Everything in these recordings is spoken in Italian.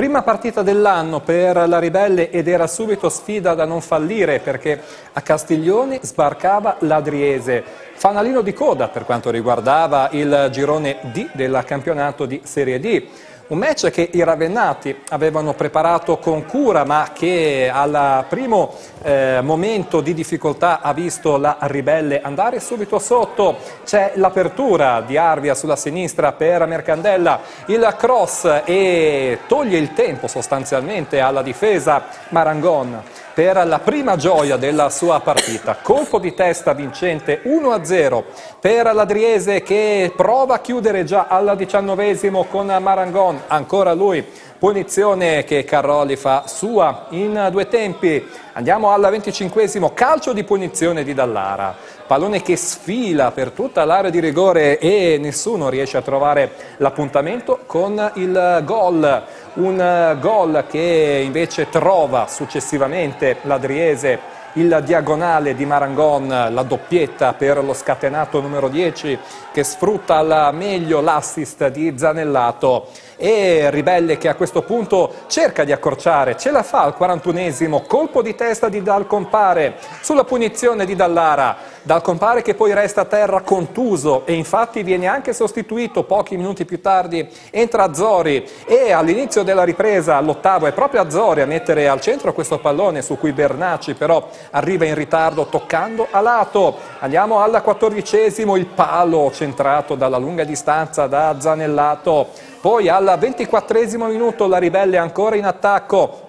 Prima partita dell'anno per la Ribelle ed era subito sfida da non fallire perché a Castiglioni sbarcava l'Adriese. Fanalino di coda per quanto riguardava il girone D del campionato di Serie D. Un match che i Ravennati avevano preparato con cura ma che al primo eh, momento di difficoltà ha visto la Ribelle andare subito sotto. C'è l'apertura di Arvia sulla sinistra per Mercandella, il cross e toglie il tempo sostanzialmente alla difesa Marangon per la prima gioia della sua partita. Colpo di testa vincente 1-0 per l'Adriese che prova a chiudere già al diciannovesimo con Marangon, ancora lui Punizione che Carroli fa sua in due tempi. Andiamo al venticinquesimo calcio di punizione di Dallara. Pallone che sfila per tutta l'area di rigore e nessuno riesce a trovare l'appuntamento con il gol. Un gol che invece trova successivamente l'Adriese il diagonale di Marangon, la doppietta per lo scatenato numero 10 che sfrutta al meglio l'assist di Zanellato e Ribelle che a questo punto cerca di accorciare, ce la fa al 41esimo, colpo di testa di Dal Compare sulla punizione di Dallara, Dal Compare che poi resta a terra contuso e infatti viene anche sostituito pochi minuti più tardi, entra Azzori e all'inizio della ripresa all'ottavo è proprio Azzori a mettere al centro questo pallone su cui Bernacci però arriva in ritardo toccando a lato. Andiamo al quattordicesimo, il palo centrato dalla lunga distanza da Zanellato. Poi al ventiquattresimo minuto la Ribelle ancora in attacco.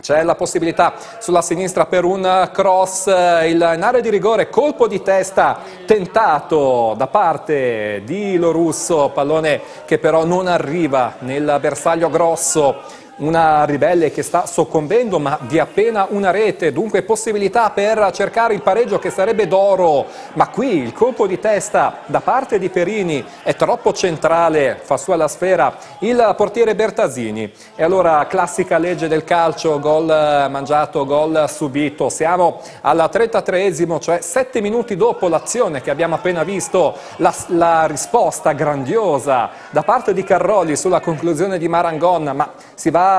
C'è la possibilità sulla sinistra per un cross il, in area di rigore, colpo di testa tentato da parte di Lorusso, pallone che però non arriva nel bersaglio grosso una ribelle che sta soccombendo ma di appena una rete, dunque possibilità per cercare il pareggio che sarebbe d'oro, ma qui il colpo di testa da parte di Perini è troppo centrale, fa sua la sfera il portiere Bertasini e allora classica legge del calcio, gol mangiato, gol subito, siamo al 33esimo, cioè 7 minuti dopo l'azione che abbiamo appena visto, la, la risposta grandiosa da parte di Carroli sulla conclusione di Marangon, ma si va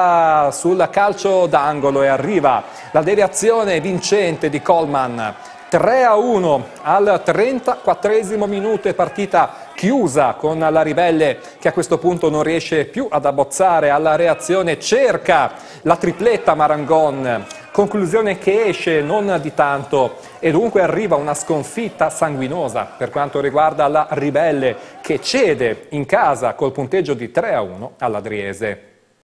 sul calcio d'angolo e arriva la deviazione vincente di Coleman. 3 a 1 al 34 minuto e partita chiusa con la Ribelle che a questo punto non riesce più ad abbozzare alla reazione, cerca la tripletta Marangon, conclusione che esce non di tanto e dunque arriva una sconfitta sanguinosa per quanto riguarda la Ribelle che cede in casa col punteggio di 3 a 1 all'Adriese.